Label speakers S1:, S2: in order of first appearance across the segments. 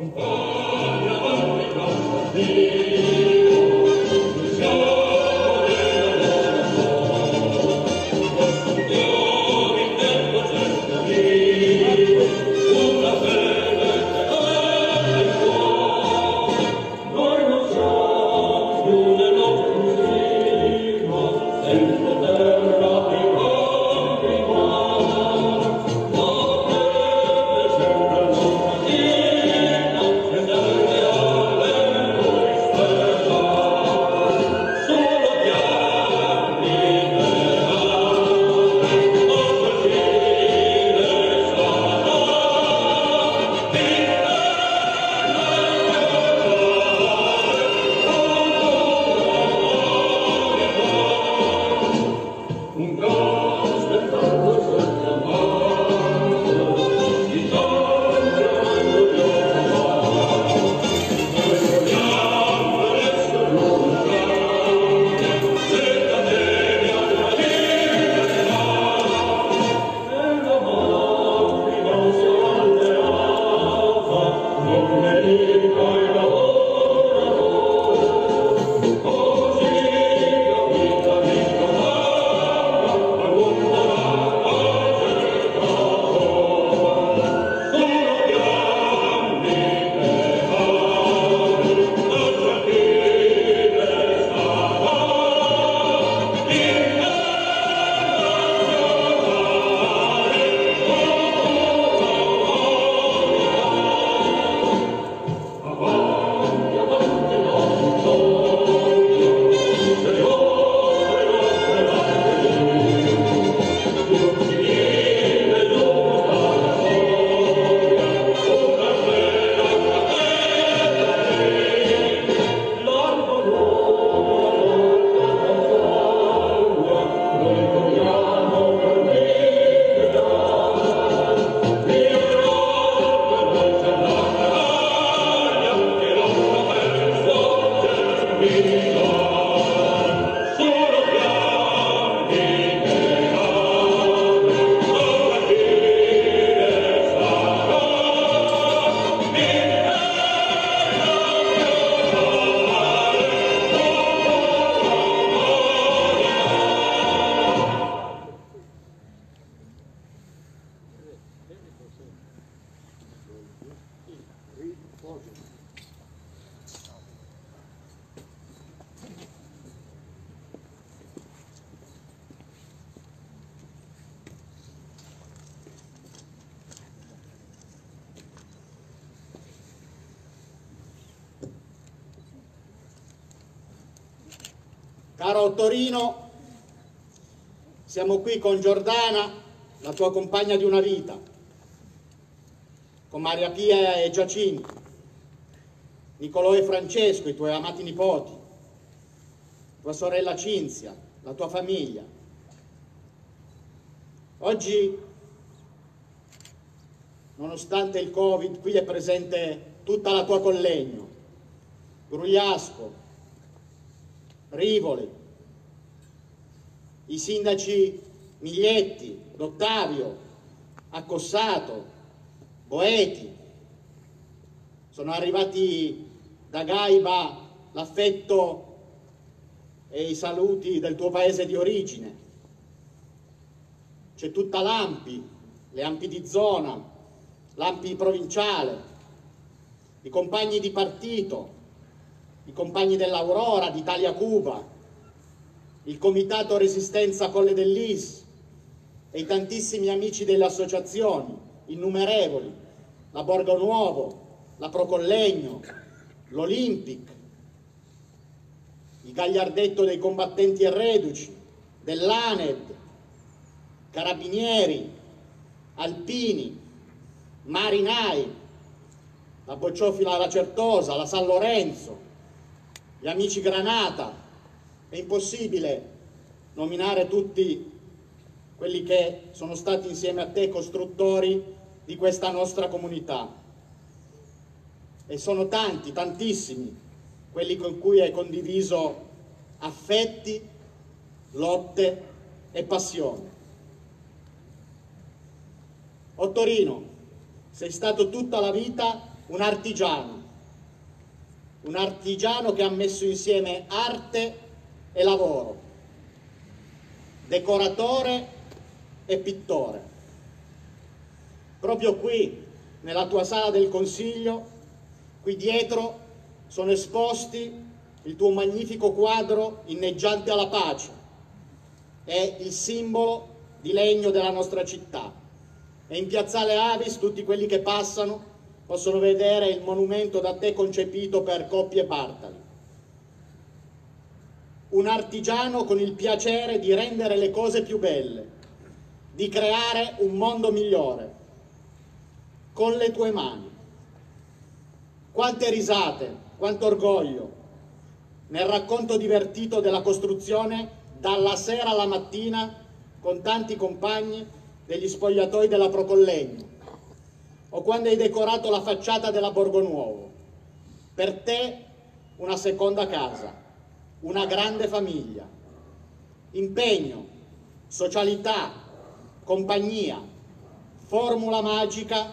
S1: Caro qui con Giordana, la tua compagna di una vita, con Maria Pia e Giacinto, Nicolò e Francesco, i tuoi amati nipoti, tua sorella Cinzia, la tua famiglia. Oggi, nonostante il Covid, qui è presente tutta la tua collegno, Grugliasco, Rivoli, i sindaci Miglietti, D'Ottavio, Accossato, Boeti, sono arrivati da Gaiba l'affetto e i saluti del tuo paese di origine. C'è tutta l'Ampi, le Ampi di zona, l'Ampi provinciale, i compagni di partito, i compagni dell'Aurora, d'Italia Cuba, il Comitato Resistenza Colle dell'Is e i tantissimi amici delle associazioni, innumerevoli, la Borgo Nuovo, la Procollegno, l'Olympic, il Gagliardetto dei combattenti e reduci, dell'ANED, Carabinieri, Alpini, Marinai, la Bocciofila La Certosa, la San Lorenzo, gli amici Granata, è impossibile nominare tutti quelli che sono stati insieme a te costruttori di questa nostra comunità. E sono tanti, tantissimi, quelli con cui hai condiviso affetti, lotte e passione. Ottorino, sei stato tutta la vita un artigiano, un artigiano che ha messo insieme arte e lavoro, decoratore e pittore. Proprio qui, nella tua sala del consiglio, qui dietro sono esposti il tuo magnifico quadro inneggiante alla pace, è il simbolo di legno della nostra città. E in piazzale Avis tutti quelli che passano possono vedere il monumento da te concepito per coppie Bartali. Un artigiano con il piacere di rendere le cose più belle, di creare un mondo migliore, con le tue mani. Quante risate, quanto orgoglio. Nel racconto divertito della costruzione dalla sera alla mattina con tanti compagni degli spogliatoi della Procollegno. O quando hai decorato la facciata della Borgo Nuovo. Per te una seconda casa, una grande famiglia, impegno, socialità, compagnia, formula magica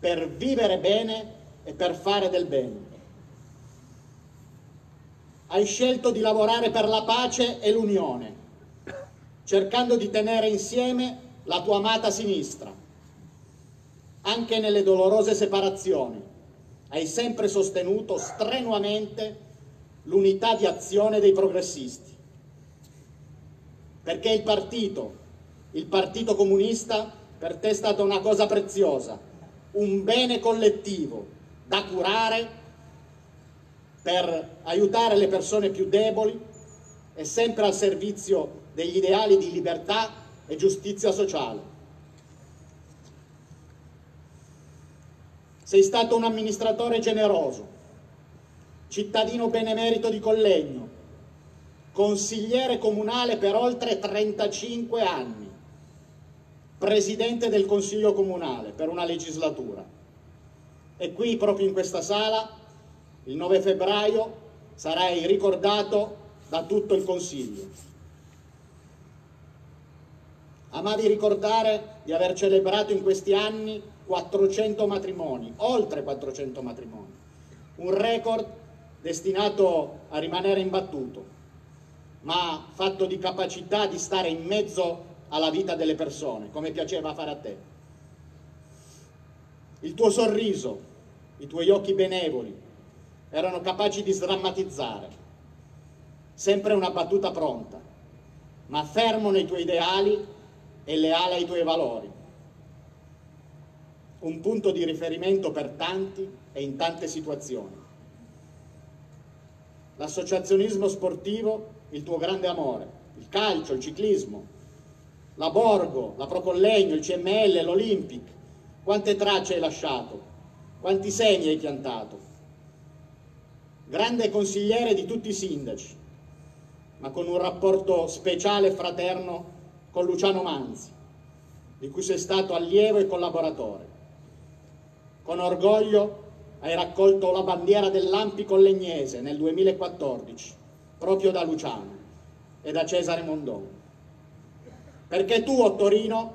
S1: per vivere bene e per fare del bene. Hai scelto di lavorare per la pace e l'unione, cercando di tenere insieme la tua amata sinistra. Anche nelle dolorose separazioni hai sempre sostenuto strenuamente l'unità di azione dei progressisti. Perché il partito, il partito comunista, per te è stata una cosa preziosa, un bene collettivo da curare per aiutare le persone più deboli e sempre al servizio degli ideali di libertà e giustizia sociale. Sei stato un amministratore generoso, cittadino benemerito di Collegno, consigliere comunale per oltre 35 anni, presidente del Consiglio Comunale per una legislatura. E qui, proprio in questa sala, il 9 febbraio, sarai ricordato da tutto il Consiglio. Amavi ricordare di aver celebrato in questi anni 400 matrimoni, oltre 400 matrimoni, un record destinato a rimanere imbattuto, ma fatto di capacità di stare in mezzo alla vita delle persone, come piaceva fare a te. Il tuo sorriso, i tuoi occhi benevoli, erano capaci di sdrammatizzare, sempre una battuta pronta, ma fermo nei tuoi ideali e leale ai tuoi valori. Un punto di riferimento per tanti e in tante situazioni. L'associazionismo sportivo, il tuo grande amore, il calcio, il ciclismo, la Borgo, la Procollegno, il CML, l'Olympic, quante tracce hai lasciato, quanti segni hai piantato. Grande consigliere di tutti i sindaci, ma con un rapporto speciale e fraterno con Luciano Manzi, di cui sei stato allievo e collaboratore. Con orgoglio hai raccolto la bandiera dell'Ampi Collegnese nel 2014, proprio da Luciano e da Cesare Mondone. Perché tu, Ottorino,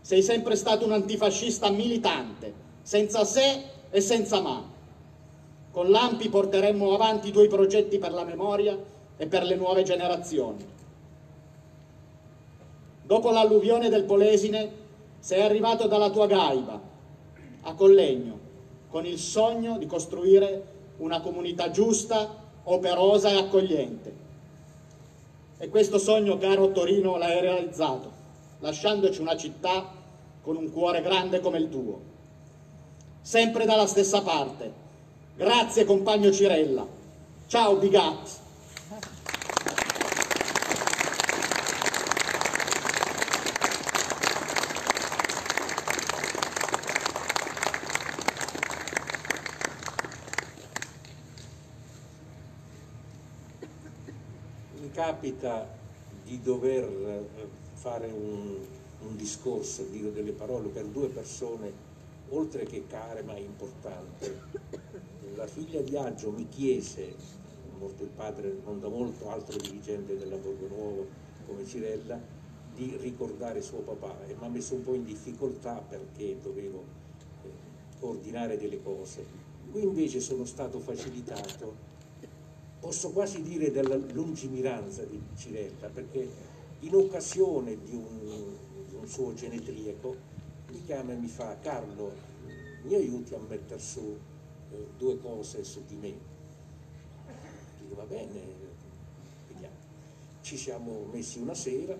S1: sei sempre stato un antifascista militante, senza se e senza ma. Con l'Ampi porteremmo avanti i tuoi progetti per la memoria e per le nuove generazioni Dopo l'alluvione del Polesine sei arrivato dalla tua gaiba a Collegno con il sogno di costruire una comunità giusta, operosa e accogliente. E questo sogno, caro Torino, l'hai realizzato, lasciandoci una città con un cuore grande come il tuo. Sempre dalla stessa parte. Grazie compagno Cirella. Ciao Bigat.
S2: Capita di dover eh, fare un, un discorso, dire delle parole per due persone, oltre che care ma importanti. La figlia di Aggio mi chiese, morto il padre non da molto, altro dirigente della Borgo Nuovo come Cirella, di ricordare suo papà e mi ha messo un po' in difficoltà perché dovevo eh, coordinare delle cose Qui invece sono stato facilitato, posso quasi dire della lungimiranza di Cirella, perché in occasione di un, di un suo genetriaco mi chiama e mi fa Carlo, mi aiuti a mettere su eh, due cose su di me. Dico va bene, vediamo. Ci siamo messi una sera,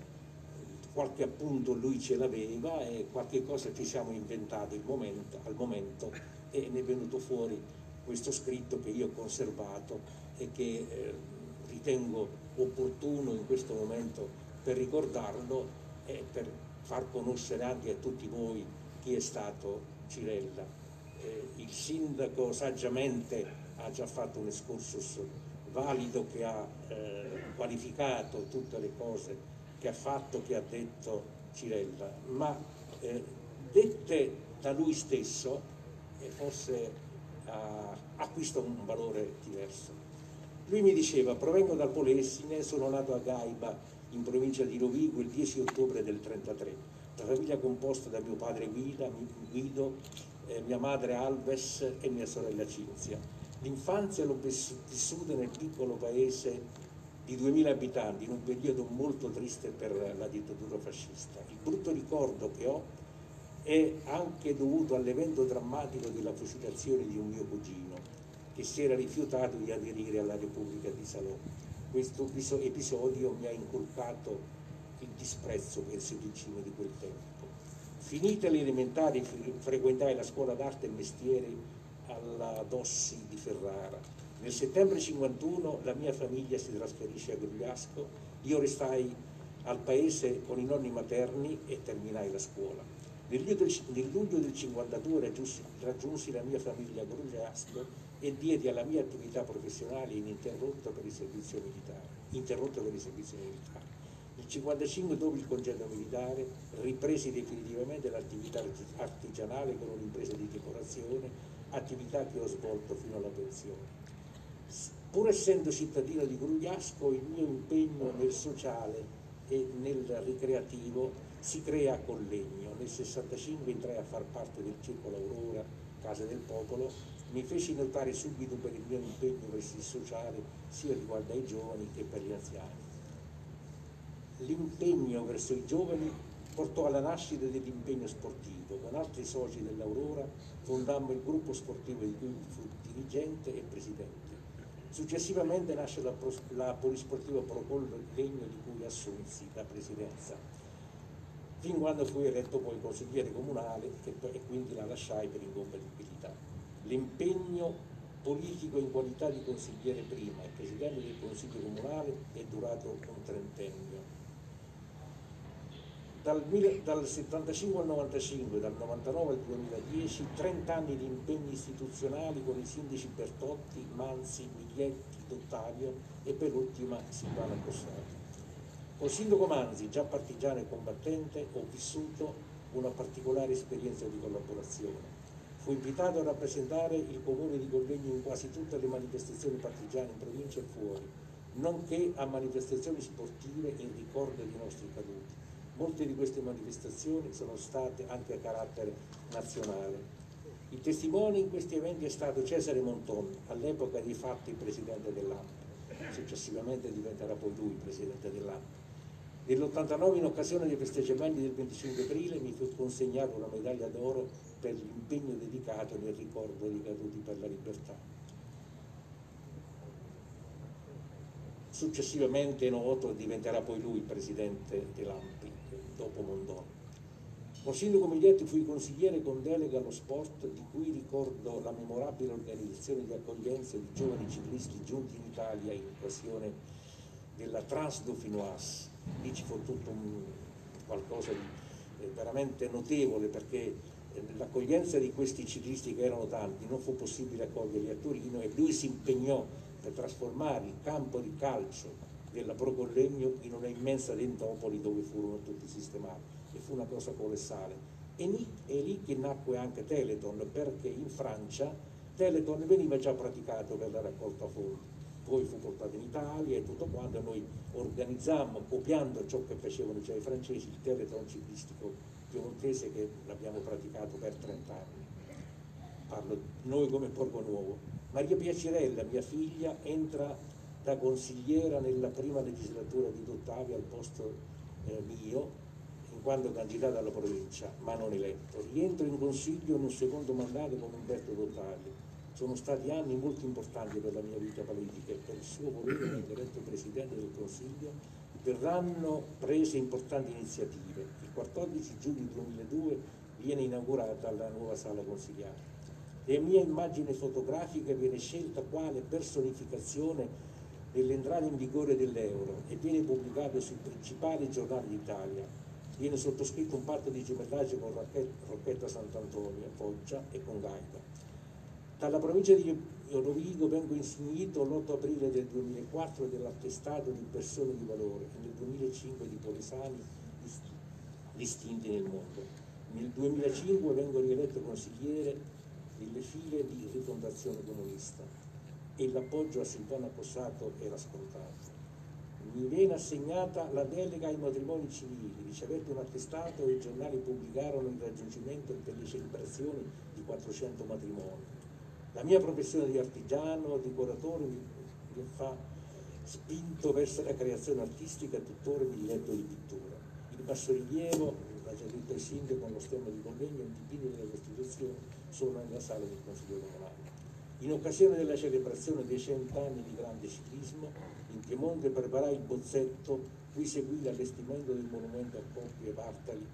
S2: qualche appunto lui ce l'aveva e qualche cosa ci siamo inventati momento, al momento e ne è venuto fuori questo scritto che io ho conservato e che eh, ritengo opportuno in questo momento per ricordarlo e per far conoscere anche a tutti voi chi è stato Cirella. Eh, il sindaco saggiamente ha già fatto un excursus valido che ha eh, qualificato tutte le cose che ha fatto, che ha detto Cirella, ma eh, dette da lui stesso e forse acquista un valore diverso. Lui mi diceva, provengo dal Polesine, sono nato a Gaiba, in provincia di Rovigo, il 10 ottobre del 1933. La famiglia composta da mio padre Guida, Guido, eh, mia madre Alves e mia sorella Cinzia. L'infanzia l'ho vissuta nel piccolo paese di 2000 abitanti in un periodo molto triste per la dittatura fascista. Il brutto ricordo che ho è anche dovuto all'evento drammatico della fucilazione di un mio cugino che si era rifiutato di aderire alla Repubblica di Salò. Questo episodio mi ha inculcato il disprezzo verso il regime di quel tempo. Finite le elementari frequentai la scuola d'arte e mestieri alla Dossi di Ferrara. Nel settembre 51 la mia famiglia si trasferisce a Grugliasco, io restai al paese con i nonni materni e terminai la scuola. Nel luglio del, nel luglio del 52 raggiunsi, raggiunsi, la mia famiglia a Grugliasco e diedi alla mia attività professionale ininterrotta per il servizio militare. Interrotta per il servizio militare. Nel 55, dopo il congedo militare, ripresi definitivamente l'attività artigianale con un'impresa di decorazione, attività che ho svolto fino alla pensione. Pur essendo cittadino di Grugliasco, il mio impegno nel sociale e nel ricreativo si crea con legno. Nel 65 entrai a far parte del Circolo Aurora, Casa del Popolo, mi feci notare subito per il mio impegno verso il sociale sia riguardo ai giovani che per gli anziani. L'impegno verso i giovani portò alla nascita dell'impegno sportivo. Con altri soci dell'Aurora fondammo il gruppo sportivo di cui fu dirigente e presidente. Successivamente nasce la, la Polisportiva Procollo Legno di cui assunsi la presidenza fin quando fui eletto poi consigliere comunale e, quindi la lasciai per incompatibilità. L'impegno politico in qualità di consigliere prima e presidente del consiglio comunale è durato un trentennio. Dal, dal 75 al 95, dal 99 al 2010, 30 anni di impegni istituzionali con i sindaci Bertotti, Manzi, Miglietti, Dottavio e per ultima Silvana Cossati. Col sindaco Manzi, già partigiano e combattente, ho vissuto una particolare esperienza di collaborazione. Fu invitato a rappresentare il comune di Collegno in quasi tutte le manifestazioni partigiane in provincia e fuori, nonché a manifestazioni sportive in ricordo dei nostri caduti. Molte di queste manifestazioni sono state anche a carattere nazionale. Il testimone in questi eventi è stato Cesare Monton, all'epoca dei fatti presidente dell'AMP. Successivamente diventerà poi lui presidente dell'AMP. Nell'89 in occasione dei festeggiamenti del 25 aprile mi fu consegnata una medaglia d'oro per l'impegno dedicato nel ricordo dei caduti per la libertà. Successivamente noto diventerà poi lui presidente dell'AMPI, dopo Mondone. Con sindaco Miglietti fui consigliere con delega allo sport di cui ricordo la memorabile organizzazione di accoglienza di giovani ciclisti giunti in Italia in occasione della Trans Dauphinoise lì ci fu tutto un, qualcosa di eh, veramente notevole perché l'accoglienza di questi ciclisti che erano tanti non fu possibile accoglierli a Torino e lui si impegnò per trasformare il campo di calcio della Procollegno in una immensa dentopoli dove furono tutti sistemati e fu una cosa colossale. E lì, è lì che nacque anche Teleton perché in Francia Teleton veniva già praticato per la raccolta fondi poi fu portato in Italia e tutto quanto, noi organizzammo, copiando ciò che facevano già i francesi, il teleton ciclistico piemontese che l'abbiamo praticato per 30 anni. parlo noi come Porco Nuovo. Maria Piacirella, mia figlia, entra da consigliera nella prima legislatura di Dottavi al posto eh, mio, in quanto candidata alla provincia, ma non eletto. Rientro in consiglio in un secondo mandato con Umberto Dottavi. Sono stati anni molto importanti per la mia vita politica e per il suo volere di eletto Presidente del Consiglio verranno prese importanti iniziative. Il 14 giugno 2002 viene inaugurata la nuova sala consigliare. La mia immagine fotografica viene scelta quale personificazione dell'entrata in vigore dell'euro e viene pubblicato sui principali giornali d'Italia. Viene sottoscritto un patto di gemellaggio con Rocchetta Sant'Antonio, Foggia e con Gaeta. Dalla provincia di Rovigo vengo insignito l'8 aprile del 2004 dell'attestato di persone di valore e nel 2005 di Polesani distinti nel mondo. Nel 2005 vengo rieletto consigliere nelle file di rifondazione comunista e l'appoggio a Silvana Possato era scontato. Mi viene assegnata la delega ai matrimoni civili, ricevette un attestato e i giornali pubblicarono il raggiungimento delle celebrazioni di 400 matrimoni. La mia professione di artigiano, decoratore, mi, mi fa spinto verso la creazione artistica e tuttora mi diletto di pittura. Il bassorilievo, l'ha già detto il sindaco lo stemma di convegno, il dipinto della Costituzione sono nella sala del Consiglio Comunale. In occasione della celebrazione dei cent'anni di grande ciclismo, in Piemonte preparai il bozzetto cui seguì l'allestimento del monumento a Poppi e Bartali,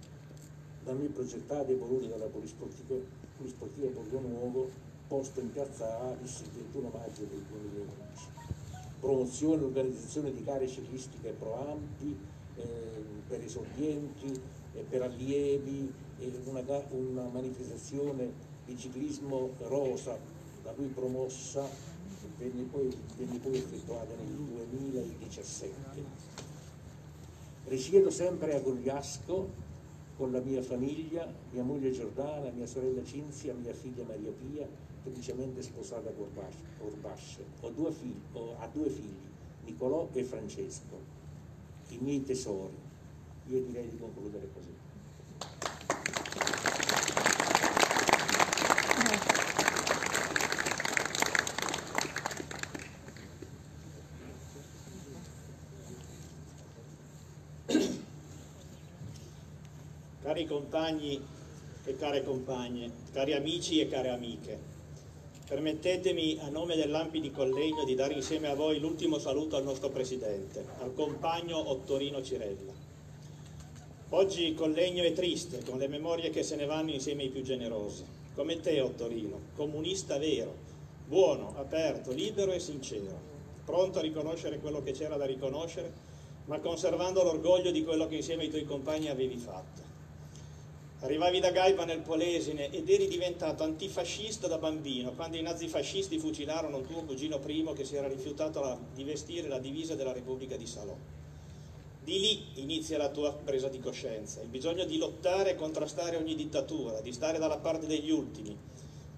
S2: da me progettato e voluto dalla Polisportiva, Polisportiva Borgo Nuovo, posto in piazza Avis il 21 maggio del 2011. Promozione e organizzazione di gare ciclistiche pro ampi, per esordienti, eh, per allievi, una, una manifestazione di ciclismo rosa da lui promossa venne poi, venne poi effettuata nel 2017. Risiedo sempre a Gugliasco con la mia famiglia, mia moglie Giordana, mia sorella Cinzia, mia figlia Maria Pia, felicemente sposata a Orbasce. Ho due figli, ho, due figli, Nicolò e Francesco, i miei tesori. Io direi di concludere così.
S3: Cari compagni e care compagne, cari amici e care amiche, permettetemi a nome dell'Ampi di Collegno di dare insieme a voi l'ultimo saluto al nostro Presidente, al compagno Ottorino Cirella. Oggi Collegno è triste, con le memorie che se ne vanno insieme ai più generosi. Come te, Ottorino, comunista vero, buono, aperto, libero e sincero, pronto a riconoscere quello che c'era da riconoscere, ma conservando l'orgoglio di quello che insieme ai tuoi compagni avevi fatto. Arrivavi da Gaiba nel Polesine ed eri diventato antifascista da bambino, quando i nazifascisti fucilarono un tuo cugino primo che si era rifiutato di vestire la divisa della Repubblica di Salò. Di lì inizia la tua presa di coscienza, il bisogno di lottare e contrastare ogni dittatura, di stare dalla parte degli ultimi,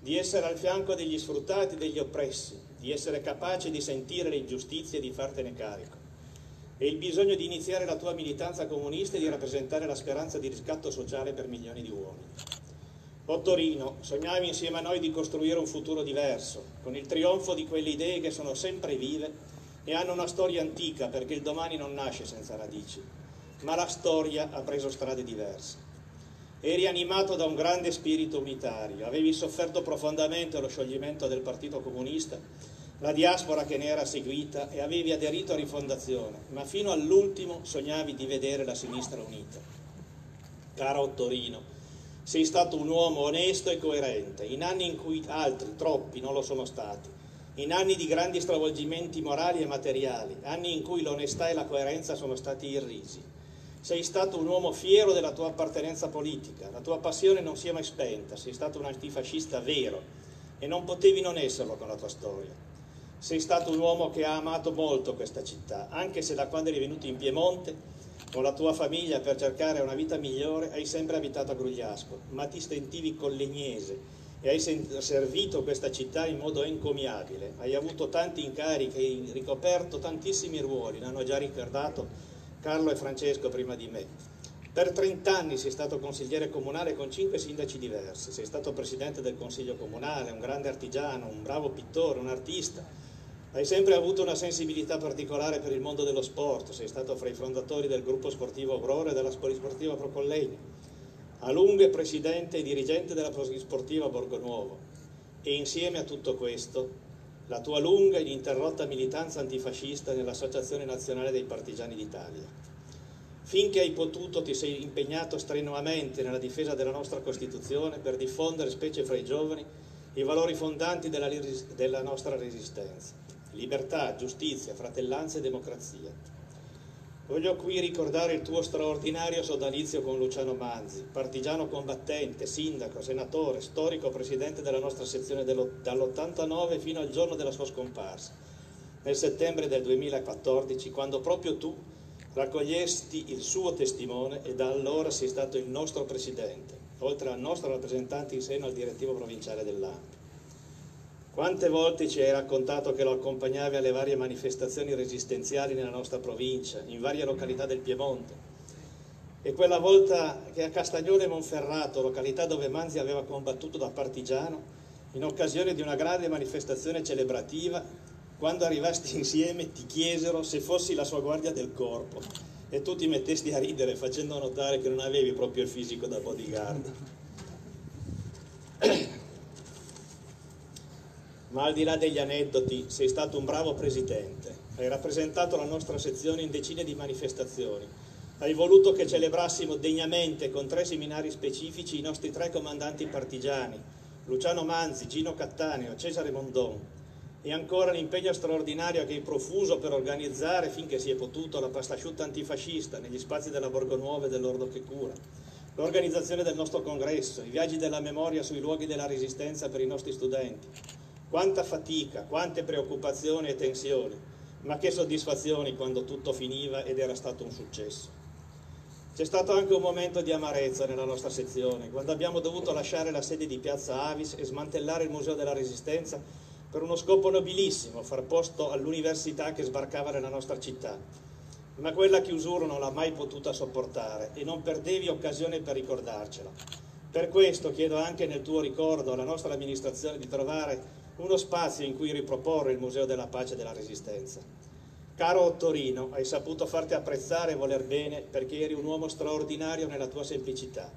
S3: di essere al fianco degli sfruttati e degli oppressi, di essere capace di sentire le ingiustizie e di fartene carico e il bisogno di iniziare la tua militanza comunista e di rappresentare la speranza di riscatto sociale per milioni di uomini. O Torino, sognavi insieme a noi di costruire un futuro diverso, con il trionfo di quelle idee che sono sempre vive e hanno una storia antica perché il domani non nasce senza radici, ma la storia ha preso strade diverse. Eri animato da un grande spirito unitario, avevi sofferto profondamente lo scioglimento del Partito Comunista la diaspora che ne era seguita e avevi aderito a Rifondazione, ma fino all'ultimo sognavi di vedere la sinistra unita. Caro Ottorino, sei stato un uomo onesto e coerente, in anni in cui altri, troppi, non lo sono stati, in anni di grandi stravolgimenti morali e materiali, anni in cui l'onestà e la coerenza sono stati irrisi. Sei stato un uomo fiero della tua appartenenza politica, la tua passione non si è mai spenta, sei stato un antifascista vero e non potevi non esserlo con la tua storia. Sei stato un uomo che ha amato molto questa città, anche se da quando eri venuto in Piemonte con la tua famiglia per cercare una vita migliore hai sempre abitato a Grugliasco, ma ti sentivi collegnese e hai servito questa città in modo encomiabile. Hai avuto tanti incarichi, hai ricoperto tantissimi ruoli, l'hanno già ricordato Carlo e Francesco prima di me. Per 30 anni sei stato consigliere comunale con 5 sindaci diversi, sei stato presidente del consiglio comunale, un grande artigiano, un bravo pittore, un artista. Hai sempre avuto una sensibilità particolare per il mondo dello sport, sei stato fra i fondatori del gruppo sportivo Aurora e della Polisportiva Pro Collegno. A lungo è presidente e dirigente della Polisportiva Borgo Nuovo. E insieme a tutto questo, la tua lunga e ininterrotta militanza antifascista nell'Associazione Nazionale dei Partigiani d'Italia. Finché hai potuto ti sei impegnato strenuamente nella difesa della nostra Costituzione per diffondere, specie fra i giovani, i valori fondanti della, della nostra resistenza. Libertà, giustizia, fratellanza e democrazia. Voglio qui ricordare il tuo straordinario sodalizio con Luciano Manzi, partigiano combattente, sindaco, senatore, storico presidente della nostra sezione dall'89 fino al giorno della sua scomparsa, nel settembre del 2014, quando proprio tu raccogliesti il suo testimone e da allora sei stato il nostro presidente, oltre al nostro rappresentante in seno al direttivo provinciale dell'AMPI. Quante volte ci hai raccontato che lo accompagnavi alle varie manifestazioni resistenziali nella nostra provincia, in varie località del Piemonte? E quella volta che a Castagnone Monferrato, località dove Manzi aveva combattuto da partigiano, in occasione di una grande manifestazione celebrativa, quando arrivasti insieme ti chiesero se fossi la sua guardia del corpo e tu ti mettesti a ridere facendo notare che non avevi proprio il fisico da bodyguard. Ma al di là degli aneddoti, sei stato un bravo presidente, hai rappresentato la nostra sezione in decine di manifestazioni, hai voluto che celebrassimo degnamente con tre seminari specifici i nostri tre comandanti partigiani, Luciano Manzi, Gino Cattaneo, Cesare Mondon, e ancora l'impegno straordinario che hai profuso per organizzare finché si è potuto la pasta asciutta antifascista negli spazi della Borgo Nuova e dell'Ordo che cura, l'organizzazione del nostro congresso, i viaggi della memoria sui luoghi della resistenza per i nostri studenti. Quanta fatica, quante preoccupazioni e tensioni, ma che soddisfazioni quando tutto finiva ed era stato un successo. C'è stato anche un momento di amarezza nella nostra sezione, quando abbiamo dovuto lasciare la sede di Piazza Avis e smantellare il Museo della Resistenza per uno scopo nobilissimo, far posto all'università che sbarcava nella nostra città. Ma quella chiusura non l'ha mai potuta sopportare e non perdevi occasione per ricordarcela. Per questo chiedo anche nel tuo ricordo alla nostra amministrazione di trovare uno spazio in cui riproporre il Museo della Pace e della Resistenza. Caro Ottorino, hai saputo farti apprezzare e voler bene perché eri un uomo straordinario nella tua semplicità,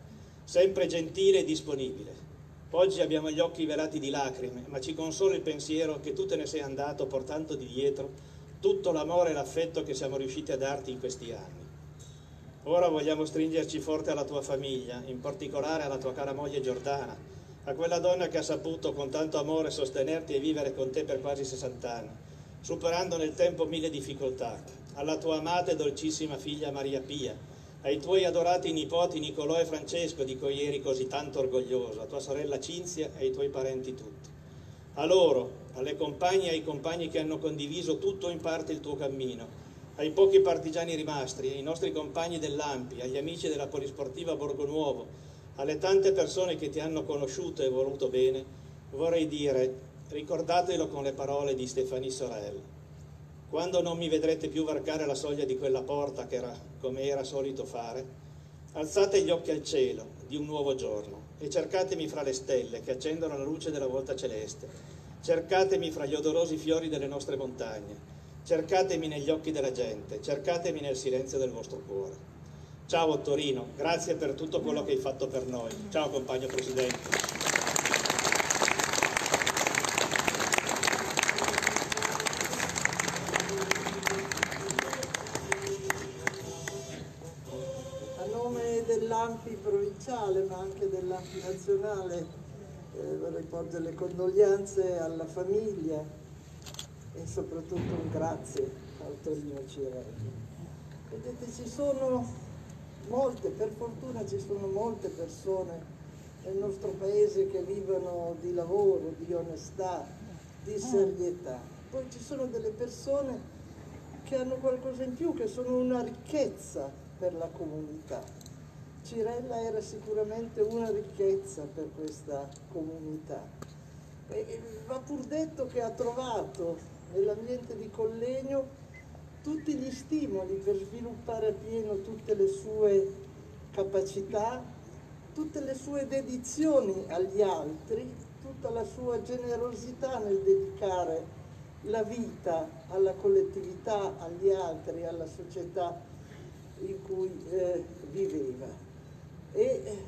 S3: sempre gentile e disponibile, Oggi abbiamo gli occhi velati di lacrime, ma ci consola il pensiero che tu te ne sei andato portando di dietro tutto l'amore e l'affetto che siamo riusciti a darti in questi anni. Ora vogliamo stringerci forte alla tua famiglia, in particolare alla tua cara moglie Giordana, a quella donna che ha saputo con tanto amore sostenerti e vivere con te per quasi 60 anni, superando nel tempo mille difficoltà, alla tua amata e dolcissima figlia Maria Pia, ai tuoi adorati nipoti Nicolò e Francesco, di cui eri così tanto orgoglioso, a tua sorella Cinzia e ai tuoi parenti tutti. A loro, alle compagne e ai compagni che hanno condiviso tutto o in parte il tuo cammino, ai pochi partigiani rimasti, ai nostri compagni dell'Ampi, agli amici della Polisportiva Borgo Nuovo, alle tante persone che ti hanno conosciuto e voluto bene, vorrei dire, ricordatelo con le parole di Stefanie Sorel. Quando non mi vedrete più varcare la soglia di quella porta che era come era solito fare, alzate gli occhi al cielo di un nuovo giorno e cercatemi fra le stelle che accendono la luce della volta celeste, cercatemi fra gli odorosi fiori delle nostre montagne, cercatemi negli occhi della gente, cercatemi nel silenzio del vostro cuore. Ciao Torino, grazie per tutto quello che hai fatto per noi. Ciao compagno Presidente.
S4: dell'AMPI provinciale ma anche dell'AMPI nazionale eh, vorrei porgere le condoglianze alla famiglia e soprattutto un grazie al Torino Cirelli. Vedete ci sono molte, per fortuna ci sono molte persone nel nostro paese che vivono di lavoro, di onestà, di serietà. Poi ci sono delle persone che hanno qualcosa in più, che sono una ricchezza per la comunità. Cirella era sicuramente una ricchezza per questa comunità. E va pur detto che ha trovato nell'ambiente di Collegno tutti gli stimoli per sviluppare appieno tutte le sue capacità, tutte le sue dedizioni agli altri, tutta la sua generosità nel dedicare la vita alla collettività, agli altri, alla società in cui eh, viveva. E eh,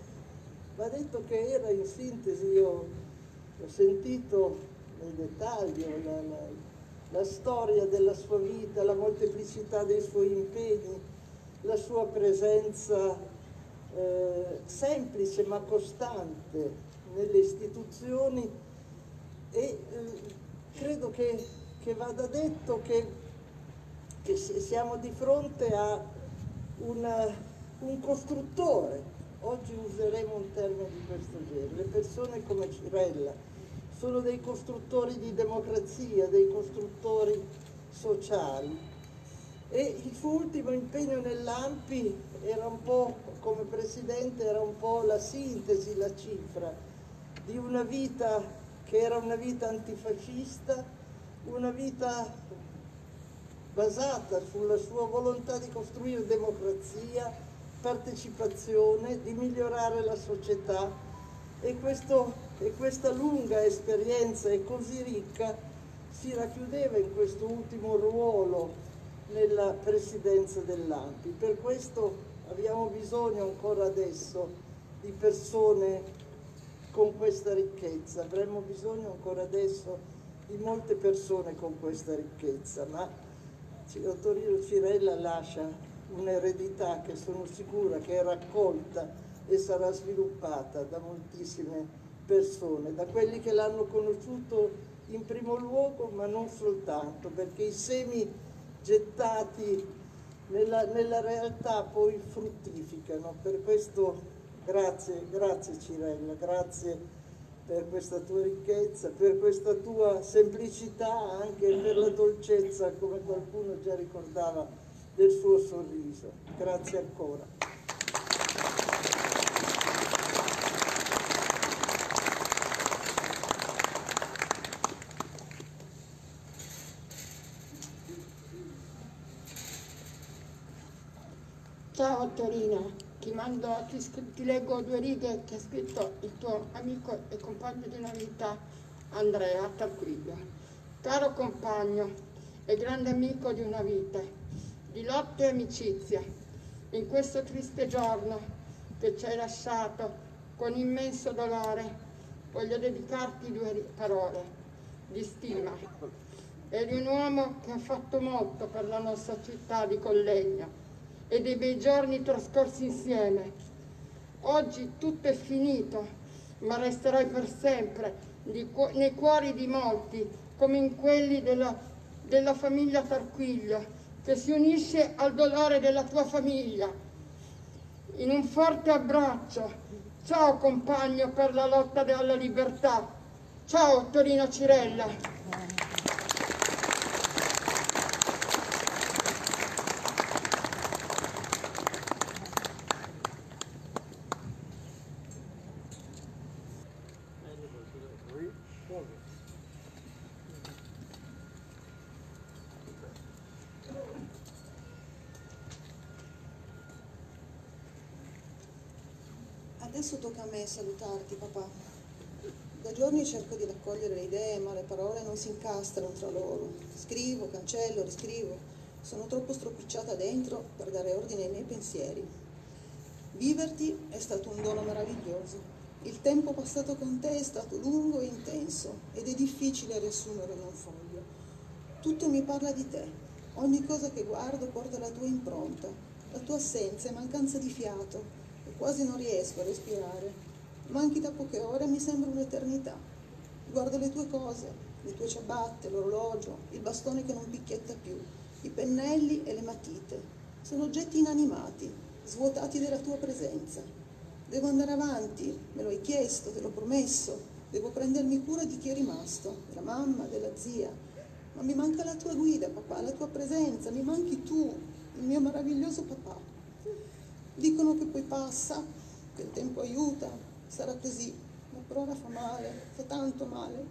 S4: va detto che era in sintesi, io ho sentito nel dettaglio la, la, la storia della sua vita, la molteplicità dei suoi impegni, la sua presenza eh, semplice ma costante nelle istituzioni e eh, credo che che vada detto che, che siamo di fronte a una, un costruttore, oggi useremo un termine di questo genere, le persone come Cirella sono dei costruttori di democrazia, dei costruttori sociali. E il suo ultimo impegno nell'AMPI era un po' come presidente, era un po' la sintesi, la cifra di una vita che era una vita antifascista, una vita basata sulla sua volontà di costruire democrazia, partecipazione, di migliorare la società. E, questo, e questa lunga esperienza e così ricca si racchiudeva in questo ultimo ruolo nella presidenza dell'AMPI. Per questo abbiamo bisogno ancora adesso di persone con questa ricchezza, avremmo bisogno ancora adesso di molte persone con questa ricchezza, ma Torino Cirella lascia un'eredità che sono sicura che è raccolta e sarà sviluppata da moltissime persone, da quelli che l'hanno conosciuto in primo luogo, ma non soltanto, perché i semi gettati nella, nella realtà poi fruttificano. Per questo grazie, grazie Cirella, grazie per questa tua ricchezza, per questa tua semplicità, anche per la dolcezza, come qualcuno già ricordava, del suo sorriso. Grazie ancora.
S5: Ciao Torino ti, mando, ti, ti, leggo due righe che ha scritto il tuo amico e compagno di una vita Andrea Tarquillo. Caro compagno e grande amico di una vita, di lotte e amicizia, in questo triste giorno che ci hai lasciato con immenso dolore, voglio dedicarti due parole di stima. Eri un uomo che ha fatto molto per la nostra città di Collegno e dei bei giorni trascorsi insieme. Oggi tutto è finito, ma resterai per sempre nei cuori di molti, come in quelli della, della famiglia Tarquiglia, che si unisce al dolore della tua famiglia. In un forte abbraccio, ciao compagno per la lotta alla libertà, ciao Torino Cirella.
S6: Adesso tocca a me salutarti, papà. Da giorni cerco di raccogliere le idee, ma le parole non si incastrano tra loro. Scrivo, cancello, riscrivo. Sono troppo stropicciata dentro per dare ordine ai miei pensieri. Viverti è stato un dono meraviglioso. Il tempo passato con te è stato lungo e intenso ed è difficile riassumere in un foglio. Tutto mi parla di te. Ogni cosa che guardo porta la tua impronta. La tua assenza e mancanza di fiato Quasi non riesco a respirare, ma anche da poche ore mi sembra un'eternità. Guardo le tue cose, le tue ciabatte, l'orologio, il bastone che non picchietta più, i pennelli e le matite. Sono oggetti inanimati, svuotati della tua presenza. Devo andare avanti, me lo hai chiesto, te l'ho promesso. Devo prendermi cura di chi è rimasto, della mamma, della zia. Ma mi manca la tua guida, papà, la tua presenza, mi manchi tu, il mio meraviglioso papà. Dicono che poi passa, che il tempo aiuta, sarà così, ma per ora fa male, fa tanto male.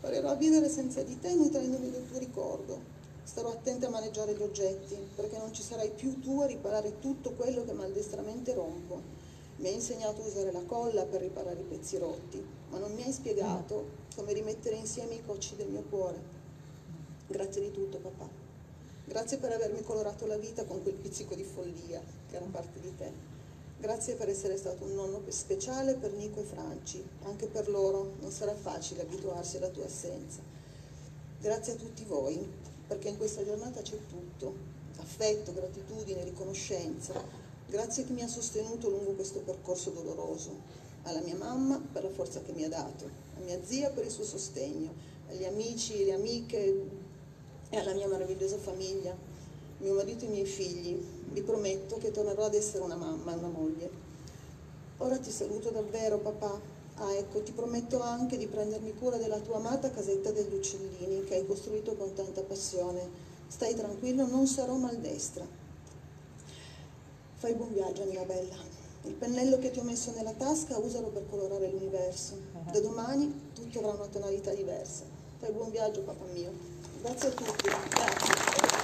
S6: Parerò a vivere senza di te nutrendomi del tuo ricordo. Starò attenta a maneggiare gli oggetti, perché non ci sarai più tu a riparare tutto quello che maldestramente rompo. Mi hai insegnato a usare la colla per riparare i pezzi rotti, ma non mi hai spiegato come rimettere insieme i cocci del mio cuore. Grazie di tutto, papà. Grazie per avermi colorato la vita con quel pizzico di follia che era parte di te. Grazie per essere stato un nonno speciale per Nico e Franci. Anche per loro non sarà facile abituarsi alla tua assenza. Grazie a tutti voi, perché in questa giornata c'è tutto. Affetto, gratitudine, riconoscenza. Grazie a chi mi ha sostenuto lungo questo percorso doloroso. Alla mia mamma per la forza che mi ha dato, a mia zia per il suo sostegno, agli amici e le amiche e alla mia meravigliosa famiglia, mio marito e i miei figli. Vi prometto che tornerò ad essere una mamma e una moglie. Ora ti saluto davvero, papà. Ah, ecco, ti prometto anche di prendermi cura della tua amata casetta degli uccellini che hai costruito con tanta passione. Stai tranquillo, non sarò maldestra. Fai buon viaggio, mia bella. Il pennello che ti ho messo nella tasca usalo per colorare l'universo. Da domani tutto avrà una tonalità diversa. Fai buon viaggio, papà mio. Grazie a tutti. Grazie.